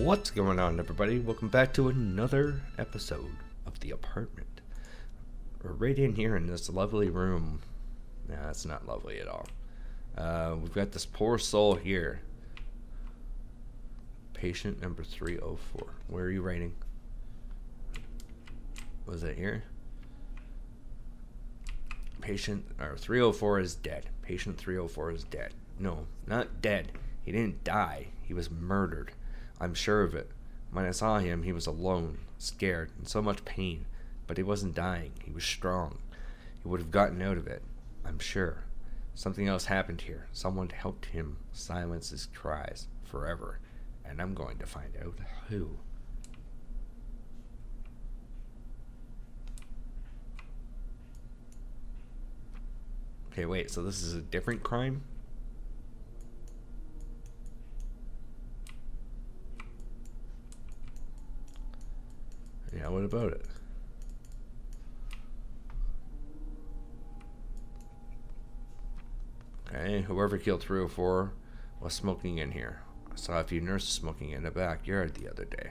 What's going on, everybody? Welcome back to another episode of The Apartment. We're right in here in this lovely room. Nah, it's not lovely at all. Uh, we've got this poor soul here. Patient number 304. Where are you writing? Was it here? Patient or 304 is dead. Patient 304 is dead. No, not dead. He didn't die. He was murdered. I'm sure of it. When I saw him, he was alone, scared, in so much pain. But he wasn't dying. He was strong. He would have gotten out of it. I'm sure. Something else happened here. Someone helped him silence his cries forever. And I'm going to find out who. Okay, wait, so this is a different crime? About it? Okay, whoever killed 304 was smoking in here. I saw a few nurses smoking in the backyard the other day.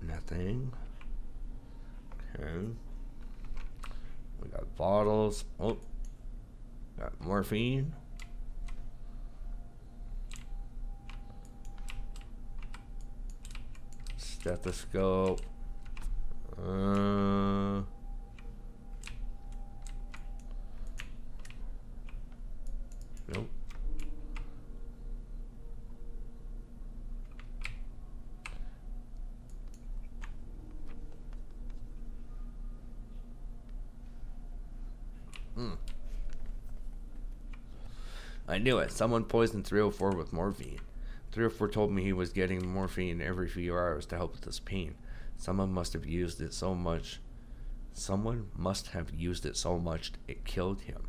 Nothing. Okay. We got bottles. Oh. Got morphine. Stethoscope. Uh. Nope. Hmm. I knew it. Someone poisoned 304 with morphine. 304 told me he was getting morphine every few hours to help with his pain. Someone must have used it so much. Someone must have used it so much it killed him.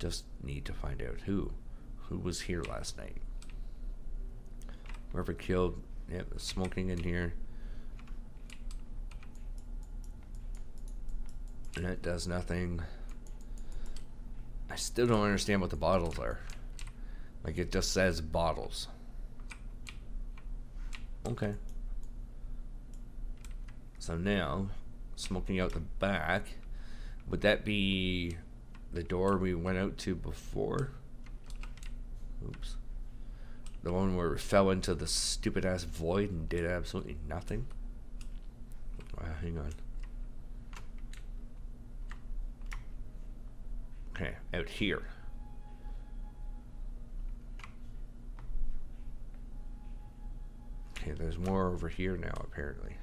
Just need to find out who. Who was here last night? Whoever killed. Yep, smoking in here. And it does nothing. I still don't understand what the bottles are. Like it just says bottles. Okay. So now, smoking out the back, would that be the door we went out to before? Oops. The one where we fell into the stupid ass void and did absolutely nothing? Uh, hang on. Okay, out here. Okay, there's more over here now, apparently.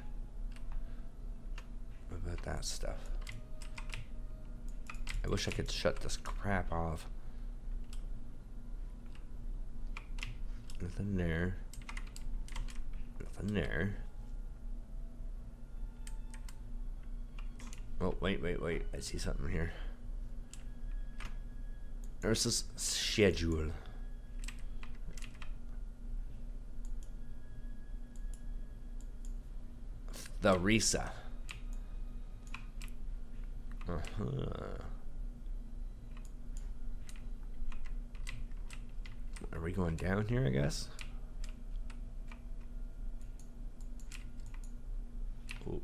What about that stuff? I wish I could shut this crap off. Nothing there. Nothing there. Oh, wait, wait, wait. I see something here. Nurse's schedule. Teresa. Uh-huh. Are we going down here, I guess? Ooh.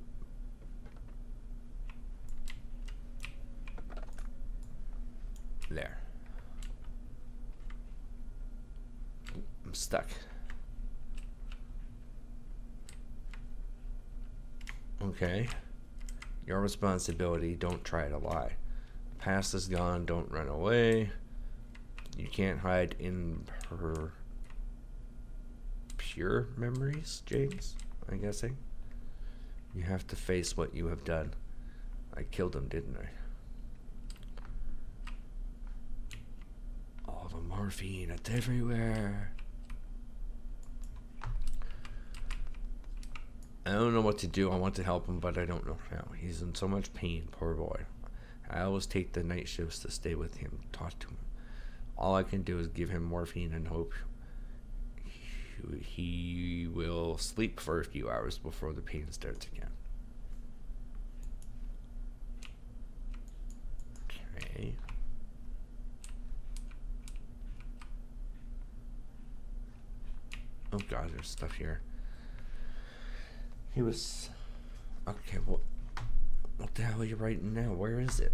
There. Ooh, I'm stuck. Okay. Your responsibility, don't try to lie. Past is gone, don't run away. You can't hide in her pure memories, James, I'm guessing. You have to face what you have done. I killed him, didn't I? All the morphine, it's everywhere. I don't know what to do. I want to help him, but I don't know how. He's in so much pain, poor boy. I always take the night shifts to stay with him, talk to him. All I can do is give him morphine and hope he will sleep for a few hours before the pain starts again. Okay. Oh god, there's stuff here. He was... Okay, what... What the hell are you writing now? Where is it?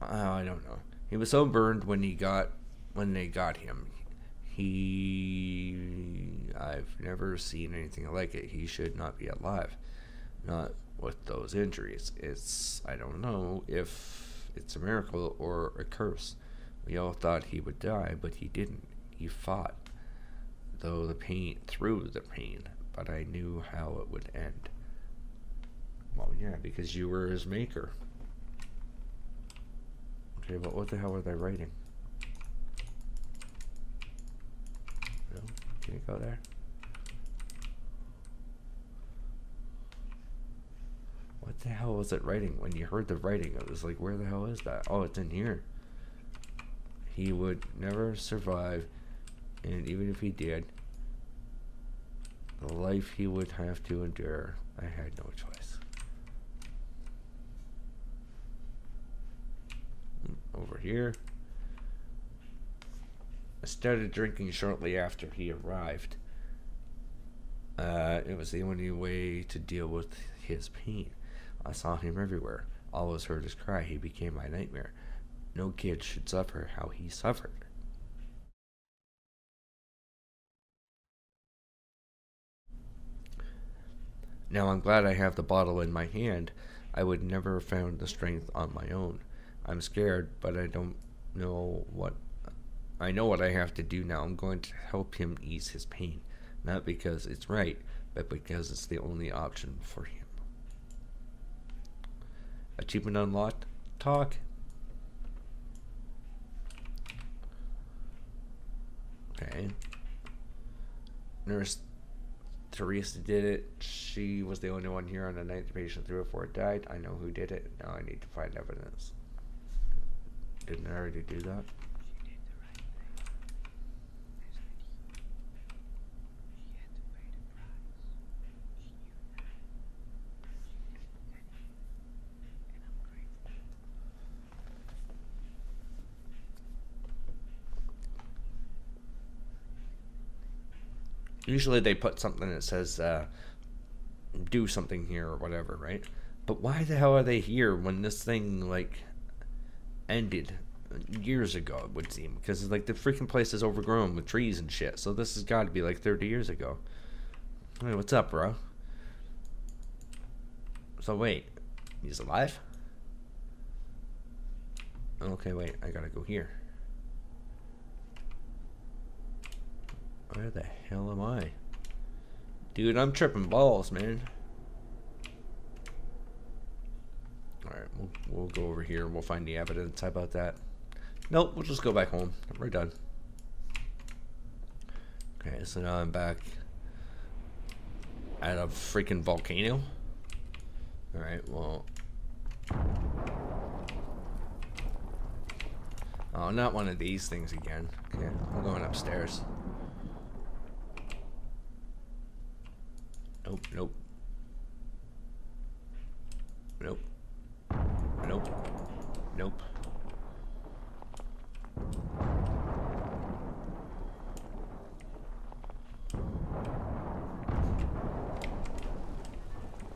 Oh, I don't know. He was so burned when he got... When they got him. He... I've never seen anything like it. He should not be alive. Not with those injuries. It's... I don't know if it's a miracle or a curse. We all thought he would die, but he didn't. He fought, though the pain through the pain, but I knew how it would end. Well, yeah, because you were his maker. Okay, but what the hell are they writing? No, can you go there? What the hell was it writing? When you heard the writing, it was like, where the hell is that? Oh, it's in here. He would never survive and even if he did, the life he would have to endure, I had no choice. Over here. I started drinking shortly after he arrived. Uh, it was the only way to deal with his pain. I saw him everywhere. Always heard his cry. He became my nightmare. No kid should suffer how he suffered. Now I'm glad I have the bottle in my hand. I would never have found the strength on my own. I'm scared, but I don't know what. I know what I have to do now. I'm going to help him ease his pain. Not because it's right, but because it's the only option for him. Achievement unlocked. Talk. Okay. Nurse Teresa did it. She was the only one here on the night the patient 304 died. I know who did it. Now I need to find evidence. Didn't I already do that? Usually they put something that says uh, do something here or whatever, right? But why the hell are they here when this thing like ended years ago? It would seem because like the freaking place is overgrown with trees and shit. So this has got to be like 30 years ago. Hey, what's up, bro? So wait, he's alive? Okay, wait, I gotta go here. Where the hell am I? Dude, I'm tripping balls, man. Alright, we'll, we'll go over here and we'll find the evidence. How about that? Nope, we'll just go back home. We're done. Okay, so now I'm back at a freaking volcano. Alright, well... Oh, not one of these things again. Okay, I'm going upstairs. Nope, nope. Nope. Nope. Nope.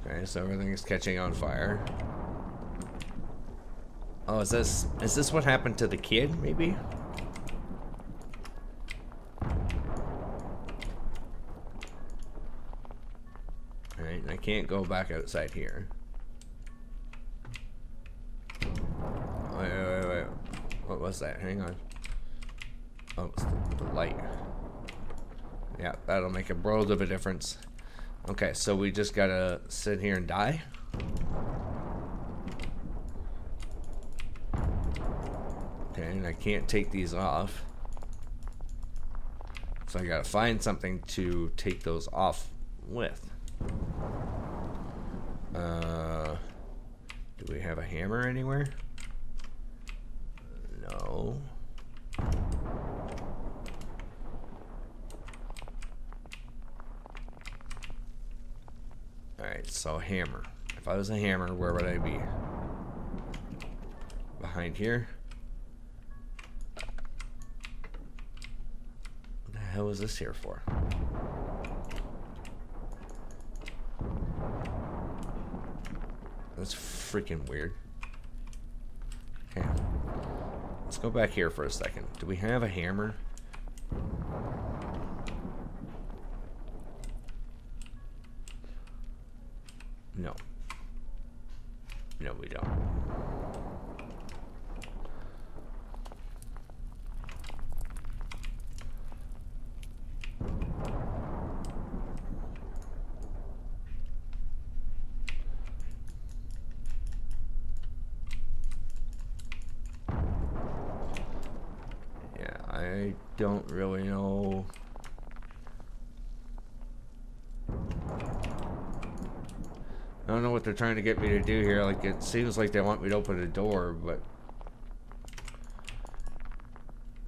Okay, so everything is catching on fire. Oh, is this is this what happened to the kid, maybe? Can't go back outside here. Wait, wait, wait. What was that? Hang on. Oh, it's the, the light. Yeah, that'll make a world of a difference. Okay, so we just gotta sit here and die? Okay, and I can't take these off. So I gotta find something to take those off with. Uh, do we have a hammer anywhere? No. Alright, so hammer. If I was a hammer, where would I be? Behind here? What the hell is this here for? That's freaking weird. Okay. Let's go back here for a second. Do we have a hammer? No. No, we don't. Yeah, I don't really know. I don't know they're trying to get me to do here. Like, it seems like they want me to open a door, but...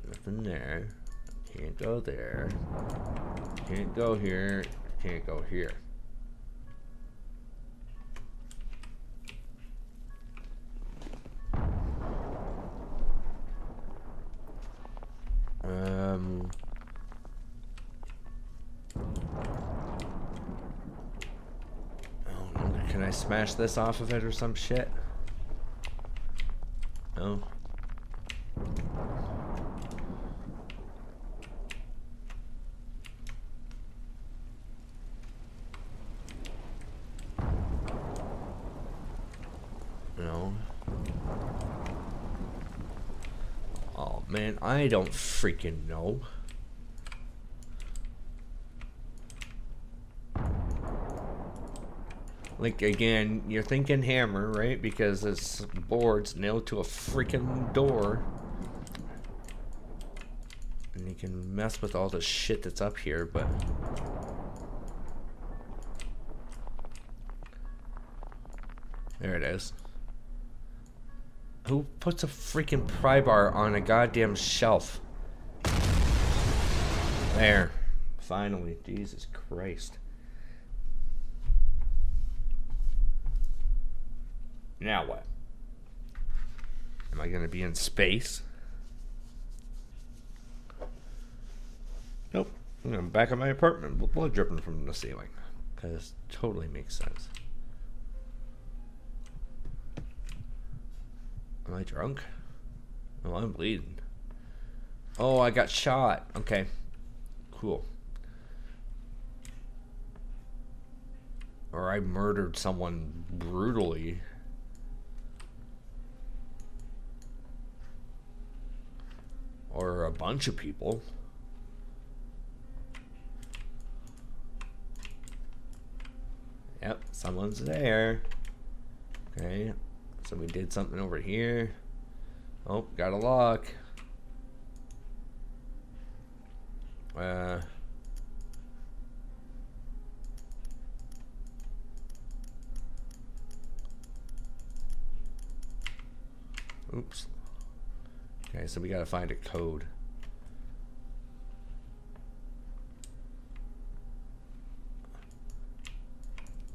Nothing there. Can't go there. Can't go here. Can't go here. Smash this off of it or some shit? No. No. Oh man, I don't freaking know. Like again, you're thinking hammer, right? Because this board's nailed to a freaking door. And you can mess with all the shit that's up here, but There it is. Who puts a freaking pry bar on a goddamn shelf? There. Finally. Jesus Christ. Now what? Am I gonna be in space? Nope. I'm back at my apartment. with Blood dripping from the ceiling. Because totally makes sense. Am I drunk? Oh, I'm bleeding. Oh, I got shot. Okay. Cool. Or I murdered someone brutally. Or a bunch of people. Yep, someone's there. Okay, so we did something over here. Oh, got a lock. Uh... Oops. Okay, so we gotta find a code.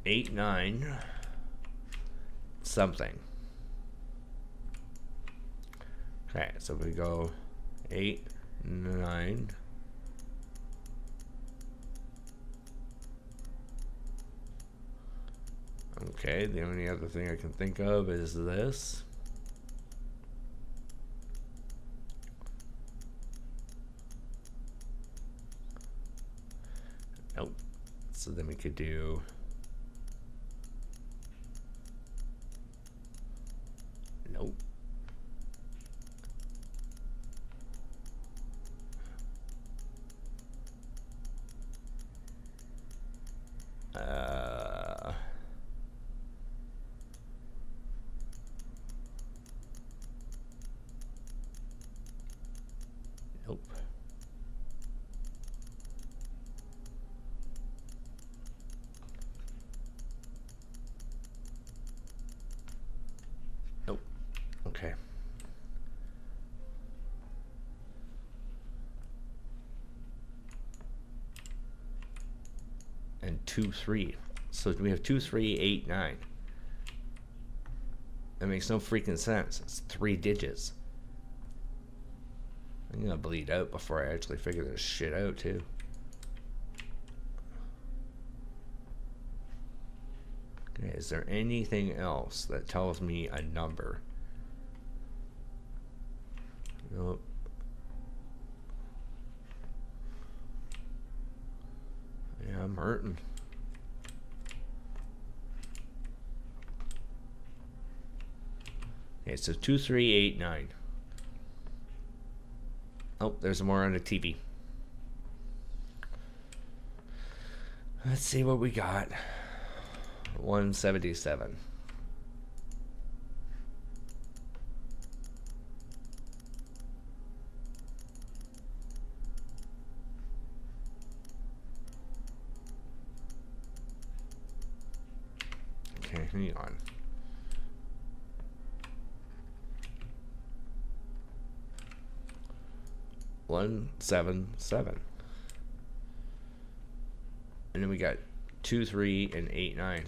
Eight, nine, something. Okay, so we go eight, nine. Okay, the only other thing I can think of is this. So then we could do Nope. Uh, nope. Nope. Okay. And two, three. So we have two, three, eight, nine. That makes no freaking sense. It's three digits. I'm gonna bleed out before I actually figure this shit out too. Okay, is there anything else that tells me a number? Nope. Yeah, I'm hurting. Okay, so 2389. Oh, there's more on the TV. Let's see what we got. 177. Hang on. One seven seven. And then we got two, three, and eight, nine.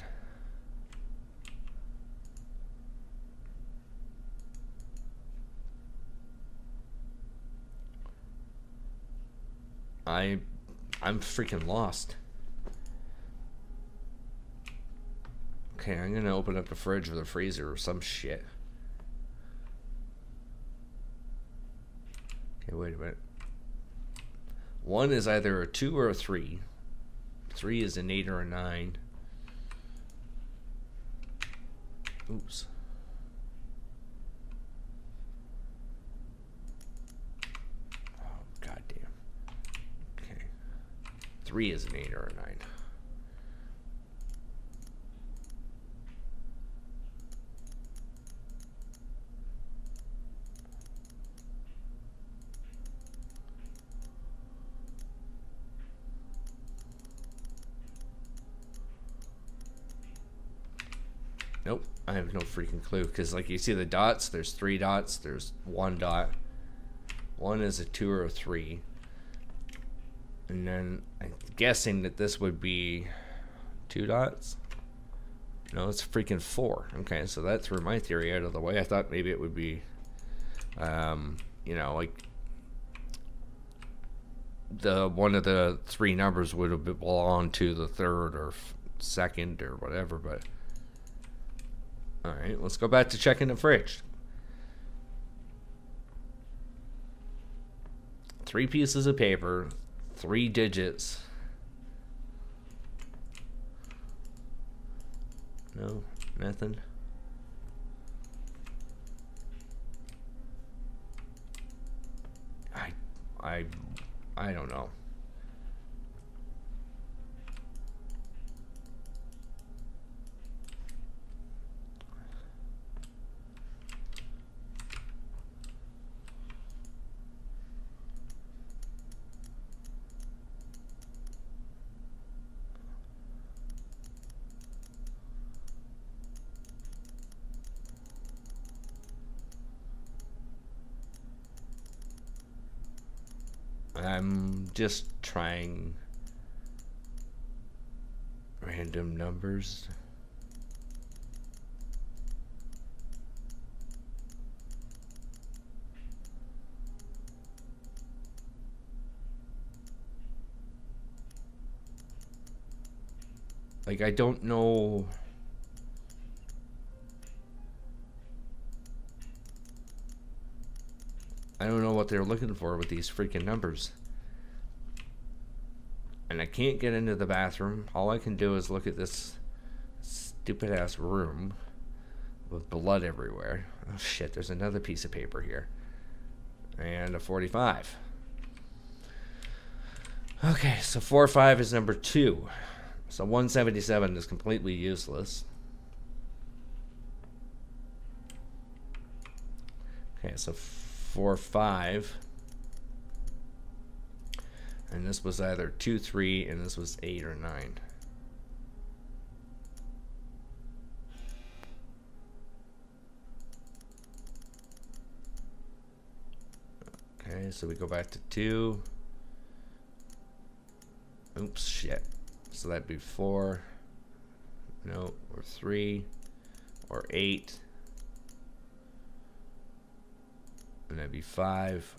I I'm freaking lost. Okay, I'm gonna open up the fridge or the freezer or some shit. Okay, wait a minute. One is either a two or a three. Three is an eight or a nine. Oops. Oh, goddamn. Okay. Three is an eight or a nine. Nope, I have no freaking clue. Because, like, you see the dots, there's three dots, there's one dot. One is a two or a three. And then I'm guessing that this would be two dots. No, it's freaking four. Okay, so that threw my theory out of the way. I thought maybe it would be, um, you know, like the one of the three numbers would have belonged to the third or second or whatever, but all right, let's go back to checking the fridge. Three pieces of paper, three digits. No, nothing. I, I, I don't know. I'm just trying random numbers. Like, I don't know... I don't know what they're looking for with these freaking numbers. And I can't get into the bathroom. All I can do is look at this stupid ass room with blood everywhere. Oh shit, there's another piece of paper here. And a 45. Okay, so 4 5 is number 2. So 177 is completely useless. Okay, so four, five. And this was either two, three, and this was eight or nine. Okay, so we go back to two. Oops, shit. So that'd be four. No, or three, or eight. and that'd be five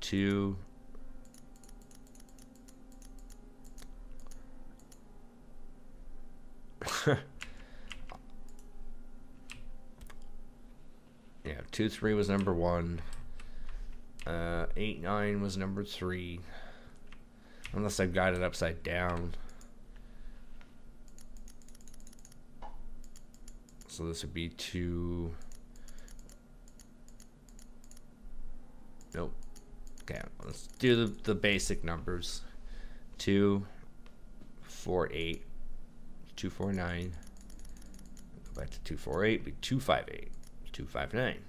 two. yeah, two three was number one. Uh, eight nine was number three. Unless I've got it upside down. So this would be two. Nope. Okay, let's do the, the basic numbers. Two, four, eight, two, four, nine. Go back to two, four, eight. Be two, five, eight, two, five, nine.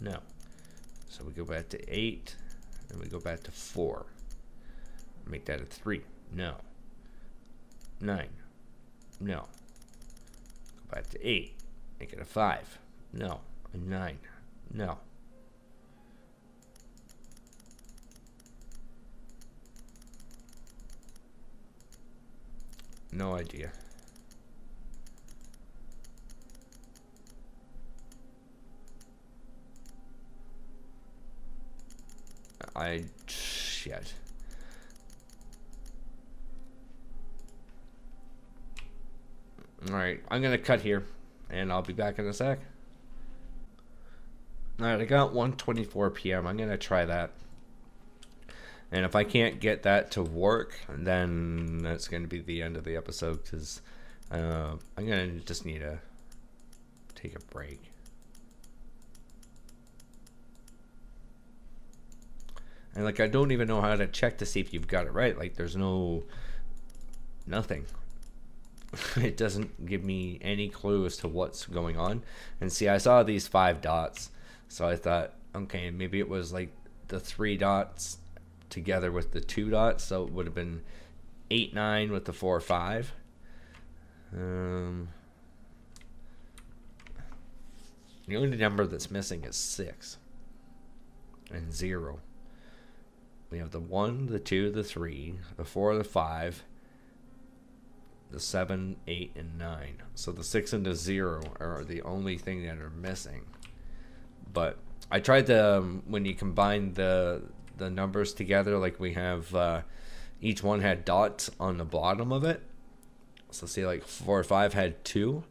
No. So we go back to eight, and we go back to four. Make that a three. No. Nine. No. Go back to eight. Make it a five. No. A nine. No. No idea. I shit. All right, I'm gonna cut here, and I'll be back in a sec. All right, I got 1:24 p.m. I'm gonna try that, and if I can't get that to work, then that's gonna be the end of the episode because uh, I'm gonna just need to take a break. And like I don't even know how to check to see if you've got it right. Like there's no nothing. it doesn't give me any clue as to what's going on. And see, I saw these five dots, so I thought, okay, maybe it was like the three dots together with the two dots, so it would have been eight nine with the four five. Um, the only number that's missing is six and zero. We have the one, the two, the three, the four, the five, the seven, eight, and nine. So the six and the zero are the only thing that are missing. But I tried to um, when you combine the the numbers together, like we have uh, each one had dots on the bottom of it. So see, like four or five had two.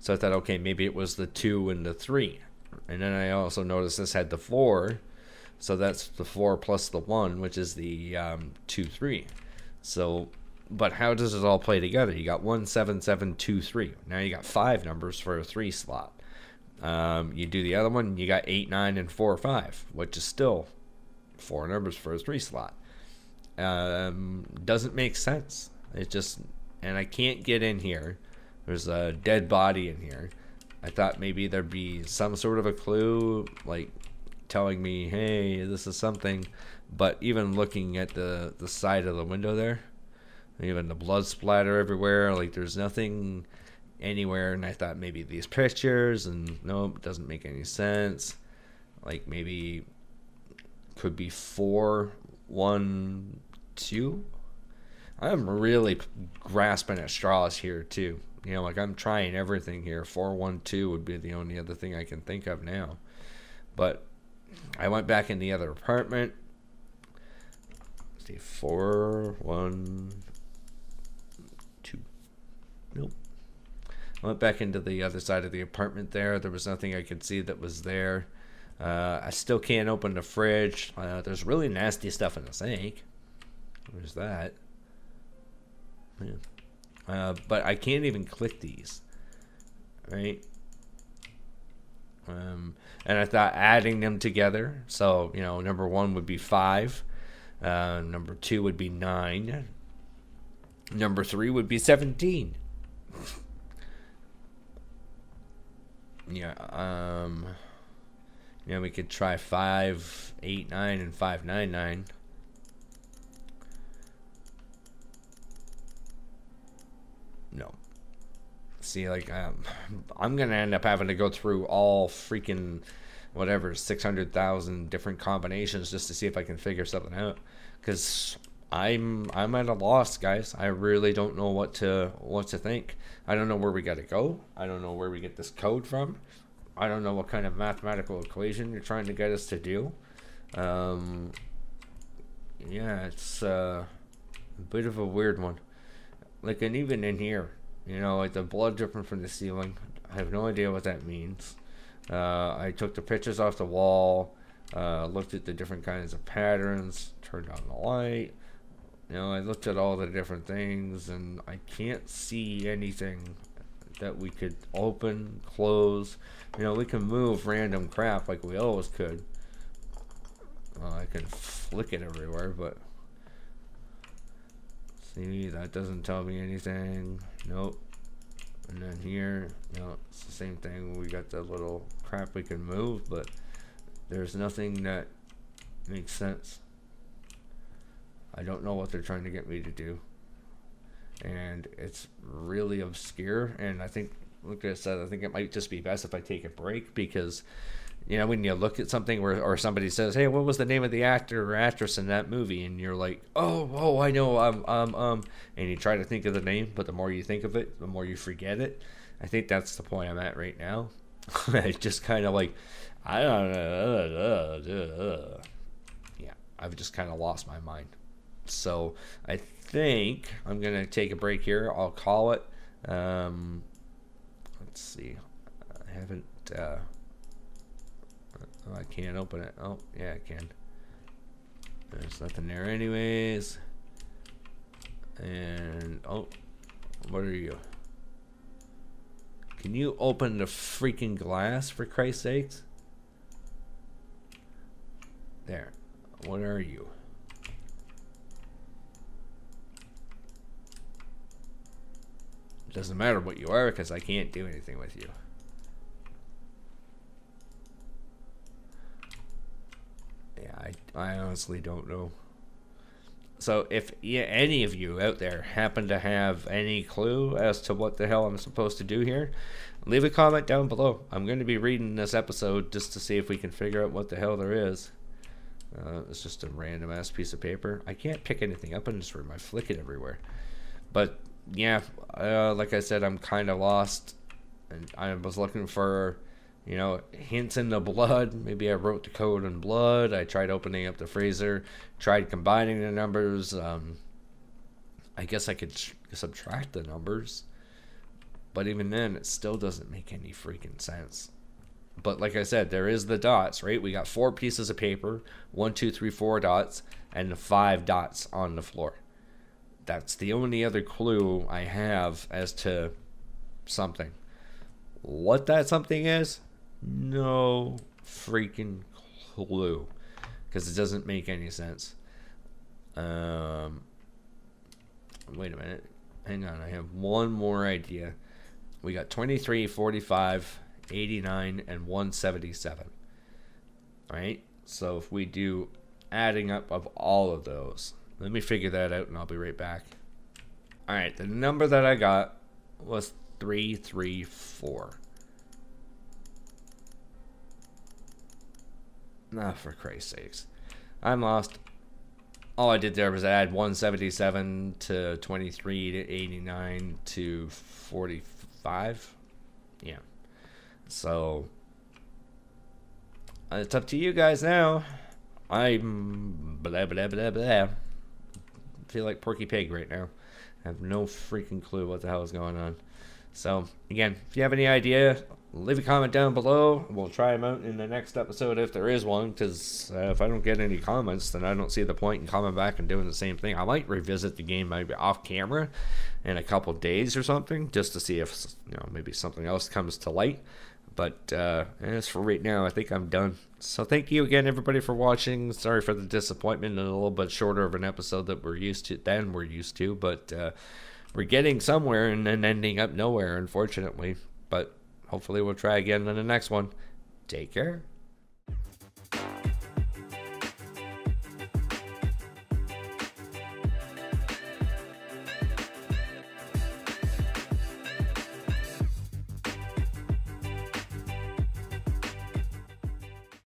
So I thought, okay, maybe it was the two and the three. And then I also noticed this had the four. So that's the four plus the one, which is the um, two, three. So but how does it all play together? You got one seven seven two three. Now you got five numbers for a three slot. Um, you do the other one, you got eight, nine, and four, five, which is still four numbers for a three slot. Um, doesn't make sense. It just, and I can't get in here. There's a dead body in here. I thought maybe there'd be some sort of a clue, like telling me, hey, this is something. But even looking at the, the side of the window there, even the blood splatter everywhere. Like there's nothing anywhere. And I thought maybe these pictures, and nope, doesn't make any sense. Like maybe could be four, one, two. I'm really grasping at straws here too. You know, like I'm trying everything here. Four, one, two would be the only other thing I can think of now. But I went back in the other apartment. Let's see, four, one, two. Nope. I went back into the other side of the apartment there. There was nothing I could see that was there. Uh, I still can't open the fridge. Uh, there's really nasty stuff in the sink. There's that. Yeah. Uh, but I can't even click these. Right? Um, and I thought adding them together. So, you know, number one would be five. Uh, number two would be nine. Number three would be 17. Yeah, um, yeah, we could try five, eight, nine, and five, nine, nine. No. See, like, um, I'm gonna end up having to go through all freaking whatever 600,000 different combinations just to see if I can figure something out. Because I'm I'm at a loss, guys. I really don't know what to what to think. I don't know where we got to go. I don't know where we get this code from. I don't know what kind of mathematical equation you're trying to get us to do. Um, yeah, it's uh, a bit of a weird one. Like, and even in here, you know, like the blood dripping from the ceiling. I have no idea what that means. Uh, I took the pictures off the wall, uh, looked at the different kinds of patterns, turned on the light. You know, I looked at all the different things, and I can't see anything that we could open, close. You know, we can move random crap like we always could. Well, I can flick it everywhere, but see, that doesn't tell me anything. Nope. And then here, no, it's the same thing. We got the little crap we can move, but there's nothing that makes sense. I don't know what they're trying to get me to do. And it's really obscure. And I think, like I said, I think it might just be best if I take a break because you know, when you look at something where or somebody says, "Hey, what was the name of the actor or actress in that movie?" and you're like, "Oh, oh, I know, um, um, um," and you try to think of the name, but the more you think of it, the more you forget it. I think that's the point I'm at right now. I just kind of like, I don't know, yeah, I've just kind of lost my mind. So I think I'm gonna take a break here. I'll call it. Um, let's see, I haven't. Uh, Oh, I can't open it. Oh, yeah, I can. There's nothing there anyways. And, oh, what are you? Can you open the freaking glass, for Christ's sakes? There. What are you? Doesn't matter what you are because I can't do anything with you. Yeah, I, I honestly don't know. So if yeah, any of you out there happen to have any clue as to what the hell I'm supposed to do here, leave a comment down below. I'm going to be reading this episode just to see if we can figure out what the hell there is. Uh, it's just a random ass piece of paper. I can't pick anything up in this room. I flick it everywhere. But yeah, uh, like I said, I'm kind of lost, and I was looking for you know, hints in the blood. Maybe I wrote the code in blood. I tried opening up the freezer, tried combining the numbers. Um, I guess I could subtract the numbers, but even then, it still doesn't make any freaking sense. But like I said, there is the dots, right? We got four pieces of paper, one, two, three, four dots, and five dots on the floor. That's the only other clue I have as to something. What that something is, no freaking clue because it doesn't make any sense. Um, wait a minute. Hang on. I have one more idea. We got 23, 45, 89, and 177. All right. So if we do adding up of all of those, let me figure that out and I'll be right back. All right. The number that I got was 334. Ah, for Christ's sakes. I'm lost. All I did there was add 177 to 23 to 89 to 45. Yeah. So, it's up to you guys now. I'm blah blah blah blah. Feel like Porky Pig right now. I have no freaking clue what the hell is going on. So, again, if you have any idea, leave a comment down below. We'll try them out in the next episode if there is one, because uh, if I don't get any comments, then I don't see the point in coming back and doing the same thing. I might revisit the game maybe off camera in a couple days or something, just to see if, you know, maybe something else comes to light. But uh, as for right now, I think I'm done. So thank you again, everybody, for watching. Sorry for the disappointment and a little bit shorter of an episode that we're used to than we're used to, but uh, we're getting somewhere and then ending up nowhere, unfortunately. But hopefully, we'll try again in the next one. Take care.